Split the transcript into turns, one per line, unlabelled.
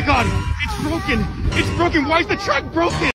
my god! It's broken! It's broken! Why is the track broken?